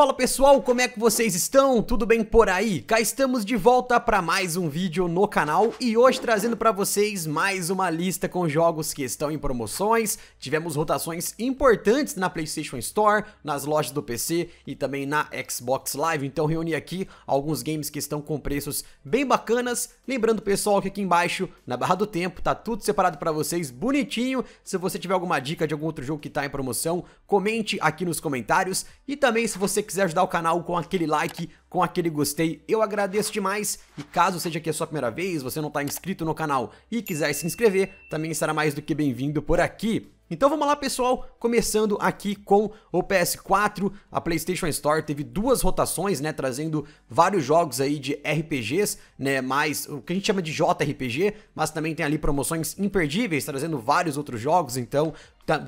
Fala pessoal, como é que vocês estão? Tudo bem por aí? Cá estamos de volta para mais um vídeo no canal e hoje trazendo para vocês mais uma lista com jogos que estão em promoções. Tivemos rotações importantes na PlayStation Store, nas lojas do PC e também na Xbox Live, então reuni aqui alguns games que estão com preços bem bacanas. Lembrando pessoal que aqui embaixo, na barra do tempo, tá tudo separado para vocês bonitinho. Se você tiver alguma dica de algum outro jogo que tá em promoção, comente aqui nos comentários e também se você quiser ajudar o canal com aquele like, com aquele gostei, eu agradeço demais. E caso seja aqui a sua primeira vez, você não está inscrito no canal e quiser se inscrever, também será mais do que bem-vindo por aqui. Então vamos lá pessoal, começando aqui com o PS4, a PlayStation Store teve duas rotações, né, trazendo vários jogos aí de RPGs, né, mais o que a gente chama de JRPG, mas também tem ali promoções imperdíveis, trazendo vários outros jogos, então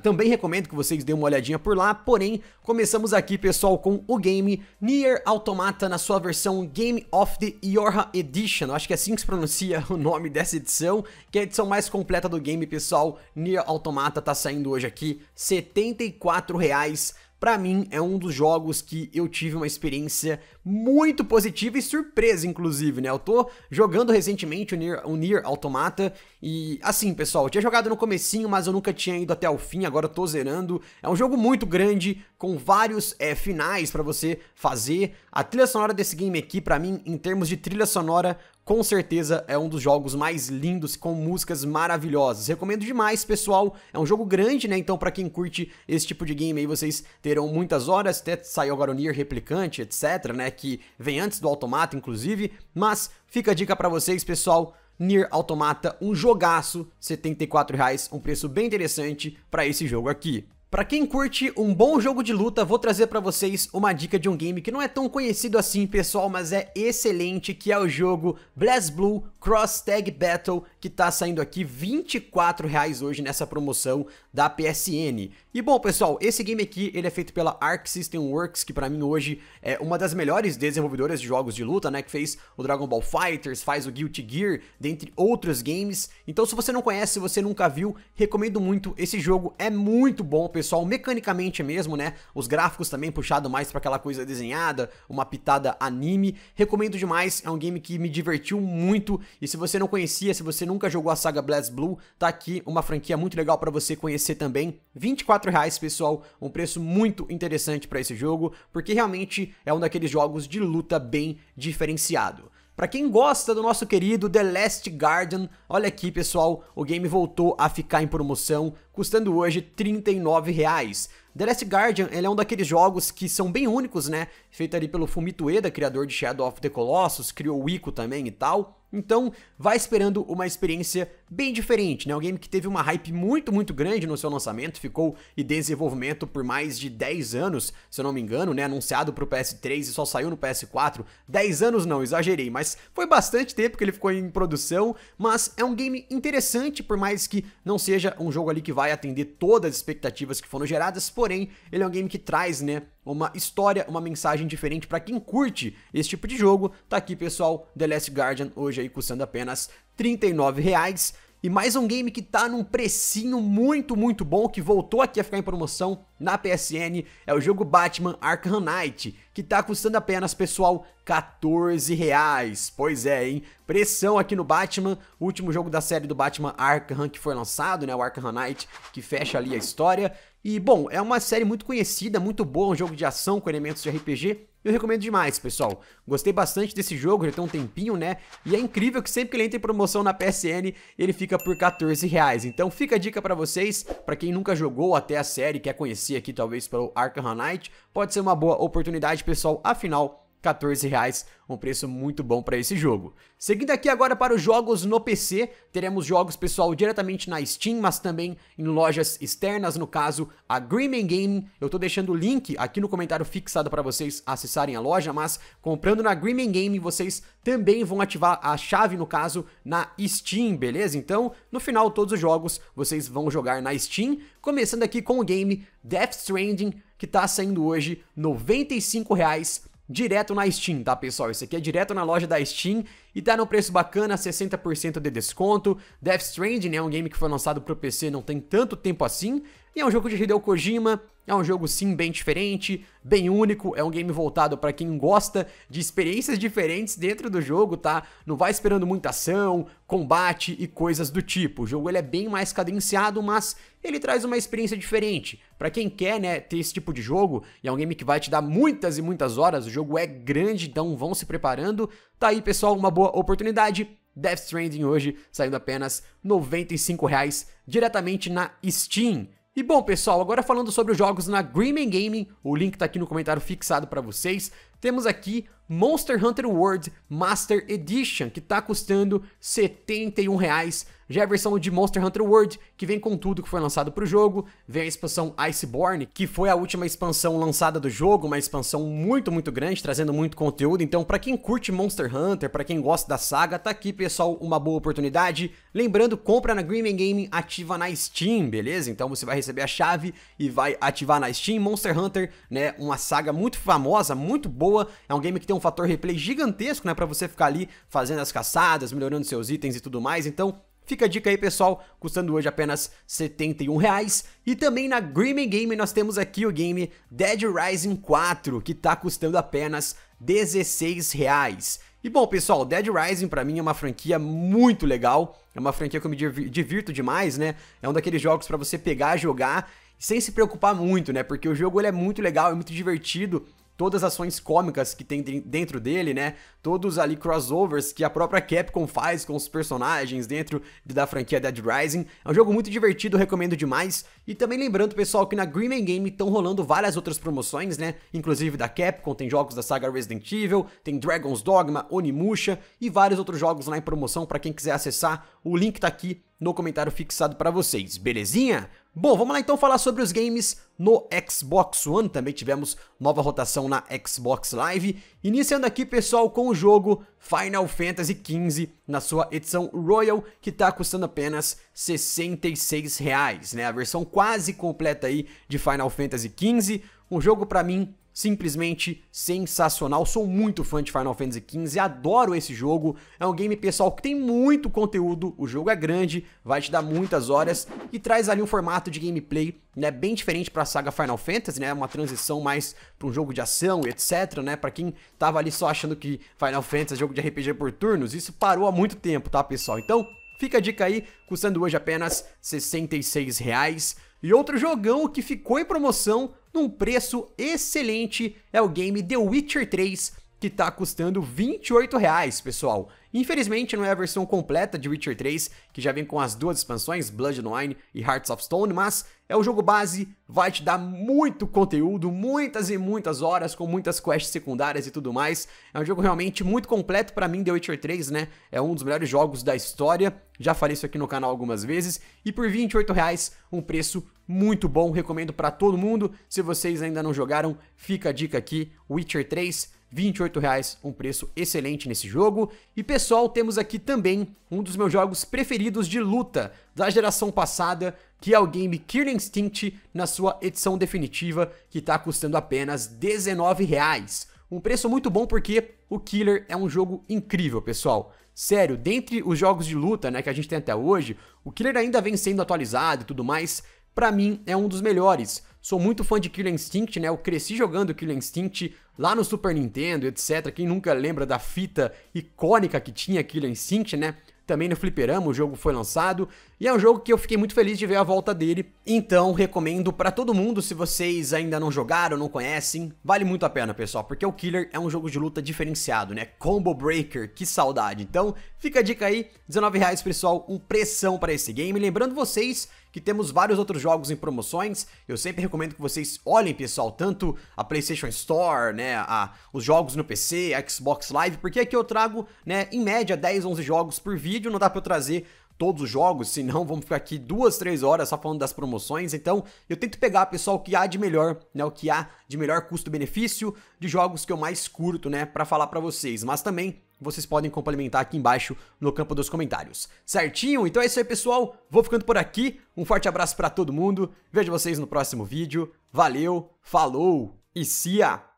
também recomendo que vocês dêem uma olhadinha por lá, porém, começamos aqui, pessoal, com o game Nier Automata na sua versão Game of the Yorha Edition. Acho que é assim que se pronuncia o nome dessa edição, que é a edição mais completa do game, pessoal. Nier Automata tá saindo hoje aqui, 74 reais para mim é um dos jogos que eu tive uma experiência muito positiva e surpresa, inclusive, né? Eu tô jogando recentemente o Nier, o Nier Automata e, assim, pessoal, eu tinha jogado no comecinho, mas eu nunca tinha ido até o fim, agora eu tô zerando. É um jogo muito grande, com vários é, finais para você fazer. A trilha sonora desse game aqui, para mim, em termos de trilha sonora, com certeza é um dos jogos mais lindos com músicas maravilhosas. Recomendo demais, pessoal. É um jogo grande, né? Então, para quem curte esse tipo de game aí, vocês terão muitas horas. Até saiu agora o Nier Replicante, etc, né? Que vem antes do Automata, inclusive. Mas fica a dica para vocês, pessoal. Nier Automata, um jogaço, R$ 74,00, um preço bem interessante para esse jogo aqui. Para quem curte um bom jogo de luta, vou trazer para vocês uma dica de um game que não é tão conhecido assim, pessoal, mas é excelente, que é o jogo BlazBlue Cross Tag Battle, que tá saindo aqui R$ 24,00 hoje nessa promoção da PSN. E bom, pessoal, esse game aqui, ele é feito pela Arc System Works, que para mim hoje é uma das melhores desenvolvedoras de jogos de luta, né, que fez o Dragon Ball Fighters, faz o Guilty Gear, dentre outros games. Então, se você não conhece, se você nunca viu, recomendo muito esse jogo, é muito bom, pessoal, mecanicamente mesmo, né? Os gráficos também puxado mais para aquela coisa desenhada, uma pitada anime. Recomendo demais, é um game que me divertiu muito. E se você não conhecia, se você nunca jogou a saga Blue, tá aqui uma franquia muito legal para você conhecer também. R$ reais, pessoal, um preço muito interessante para esse jogo, porque realmente é um daqueles jogos de luta bem diferenciado. Para quem gosta do nosso querido The Last Guardian, olha aqui pessoal, o game voltou a ficar em promoção, custando hoje 39 reais. The Last Guardian ele é um daqueles jogos que são bem únicos, né? Feito ali pelo Fumito Ueda, criador de Shadow of the Colossus, criou o Ico também e tal. Então, vai esperando uma experiência bem diferente, né? Um game que teve uma hype muito, muito grande no seu lançamento, ficou em desenvolvimento por mais de 10 anos, se eu não me engano, né? Anunciado pro PS3 e só saiu no PS4. 10 anos não, exagerei, mas foi bastante tempo que ele ficou em produção, mas é um game interessante, por mais que não seja um jogo ali que vai atender todas as expectativas que foram geradas, porém, ele é um game que traz, né, uma história, uma mensagem diferente para quem curte esse tipo de jogo. Tá aqui, pessoal, The Last Guardian, hoje aí custando apenas R$ 39,00. E mais um game que tá num precinho muito, muito bom, que voltou aqui a ficar em promoção na PSN, é o jogo Batman Arkham Knight, que tá custando apenas, pessoal, 14 reais. Pois é, hein? Pressão aqui no Batman, o último jogo da série do Batman Arkham que foi lançado, né? O Arkham Knight, que fecha ali a história. E, bom, é uma série muito conhecida, muito boa, um jogo de ação com elementos de RPG. Eu recomendo demais, pessoal. Gostei bastante desse jogo, já tem um tempinho, né? E é incrível que sempre que ele entra em promoção na PSN, ele fica por 14 reais. Então fica a dica pra vocês, pra quem nunca jogou até a série, quer conhecer aqui talvez pelo Arkham Knight, pode ser uma boa oportunidade, pessoal. Afinal, 14 reais, um preço muito bom para esse jogo. Seguindo aqui agora para os jogos no PC, teremos jogos, pessoal, diretamente na Steam, mas também em lojas externas, no caso, a Greenman Gaming. Eu tô deixando o link aqui no comentário fixado para vocês acessarem a loja, mas comprando na Greenman Gaming, vocês também vão ativar a chave, no caso, na Steam, beleza? Então, no final, todos os jogos vocês vão jogar na Steam, começando aqui com o game Death Stranding, que tá saindo hoje 95 reais direto na Steam, tá pessoal? Isso aqui é direto na loja da Steam e tá no preço bacana, 60% de desconto. Death Stranding é um game que foi lançado pro PC não tem tanto tempo assim, E é um jogo de Hideo Kojima, é um jogo sim bem diferente, bem único, é um game voltado para quem gosta de experiências diferentes dentro do jogo, tá? Não vai esperando muita ação, combate e coisas do tipo. O jogo ele é bem mais cadenciado, mas ele traz uma experiência diferente. Para quem quer, né, ter esse tipo de jogo, e é um game que vai te dar muitas e muitas horas, o jogo é grande, então vão se preparando. Tá aí, pessoal, uma boa oportunidade. Death Stranding hoje saindo apenas R$ 95,00 diretamente na Steam. E bom, pessoal, agora falando sobre os jogos na Greenman Gaming, o link tá aqui no comentário fixado para vocês. Temos aqui Monster Hunter World Master Edition, que tá custando 71 reais já é a versão de Monster Hunter World, que vem com tudo que foi lançado para o jogo, vem a expansão Iceborne, que foi a última expansão lançada do jogo, uma expansão muito, muito grande, trazendo muito conteúdo. Então, para quem curte Monster Hunter, para quem gosta da saga, tá aqui, pessoal, uma boa oportunidade. Lembrando, compra na Green Gaming, ativa na Steam, beleza? Então você vai receber a chave e vai ativar na Steam. Monster Hunter, né, uma saga muito famosa, muito boa, é um game que tem um fator replay gigantesco, né, para você ficar ali fazendo as caçadas, melhorando seus itens e tudo mais. Então, Fica a dica aí, pessoal, custando hoje apenas 71 reais. E também na Grimmy Game nós temos aqui o game Dead Rising 4, que está custando apenas 16 reais. E bom, pessoal, Dead Rising para mim é uma franquia muito legal, é uma franquia que eu me divirto demais, né? É um daqueles jogos para você pegar, jogar sem se preocupar muito, né? Porque o jogo ele é muito legal, é muito divertido todas as ações cômicas que tem dentro dele, né? Todos ali crossovers que a própria Capcom faz com os personagens dentro da franquia Dead Rising. É um jogo muito divertido, recomendo demais. E também lembrando, pessoal, que na Green Game estão rolando várias outras promoções, né? Inclusive da Capcom, tem jogos da saga Resident Evil, tem Dragon's Dogma, Onimusha e vários outros jogos lá em promoção para quem quiser acessar. O link tá aqui no comentário fixado para vocês, belezinha? Bom, vamos lá então falar sobre os games no Xbox One, também tivemos nova rotação na Xbox Live, iniciando aqui pessoal com o jogo Final Fantasy XV na sua edição Royal, que está custando apenas 66 reais, né? A versão quase completa aí de Final Fantasy XV, um jogo para mim simplesmente sensacional. Sou muito fã de Final Fantasy XV, adoro esse jogo. É um game pessoal que tem muito conteúdo, o jogo é grande, vai te dar muitas horas e traz ali um formato de gameplay, né, bem diferente para a saga Final Fantasy, né, uma transição mais para um jogo de ação, etc, né? Para quem tava ali só achando que Final Fantasy é jogo de RPG por turnos, isso parou há muito tempo, tá, pessoal? Então, fica a dica aí, custando hoje apenas 66 reais. E outro jogão que ficou em promoção num preço excelente é o game The Witcher 3, que está custando 28 reais, pessoal. Infelizmente não é a versão completa de Witcher 3, que já vem com as duas expansões, Blood and Wine e Hearts of Stone, mas é o jogo base, vai te dar muito conteúdo, muitas e muitas horas, com muitas quests secundárias e tudo mais. É um jogo realmente muito completo para mim, The Witcher 3, né? É um dos melhores jogos da história, já falei isso aqui no canal algumas vezes, e por 28 reais, um preço muito bom, recomendo para todo mundo. Se vocês ainda não jogaram, fica a dica aqui, Witcher 3 28 reais, um preço excelente nesse jogo. E pessoal, temos aqui também um dos meus jogos preferidos de luta da geração passada, que é o game Killer Instinct na sua edição definitiva, que está custando apenas 19 reais. Um preço muito bom porque o Killer é um jogo incrível, pessoal. Sério, dentre os jogos de luta né, que a gente tem até hoje, o Killer ainda vem sendo atualizado e tudo mais, para mim é um dos melhores. Sou muito fã de Killer Instinct, né? Eu cresci jogando Killer Instinct lá no Super Nintendo, etc. Quem nunca lembra da fita icônica que tinha Killer Instinct, né? Também no Fliperama o jogo foi lançado e é um jogo que eu fiquei muito feliz de ver a volta dele. Então recomendo para todo mundo, se vocês ainda não jogaram, não conhecem, vale muito a pena, pessoal, porque o Killer é um jogo de luta diferenciado, né? Combo Breaker, que saudade. Então fica a dica aí, R$19,00, pessoal, um pressão para esse game. Lembrando vocês que temos vários outros jogos em promoções. Eu sempre recomendo que vocês olhem, pessoal, tanto a PlayStation Store, né, a, os jogos no PC, a Xbox Live, porque aqui eu trago, né, em média 10, 11 jogos por vídeo, não dá para eu trazer todos os jogos, senão vamos ficar aqui duas, três horas só falando das promoções. Então, eu tento pegar, pessoal, o que há de melhor, né, o que há de melhor custo-benefício de jogos que eu mais curto, né, para falar para vocês. Mas também vocês podem complementar aqui embaixo no campo dos comentários. Certinho? Então é isso aí, pessoal. Vou ficando por aqui. Um forte abraço para todo mundo. Vejo vocês no próximo vídeo. Valeu, falou e cia!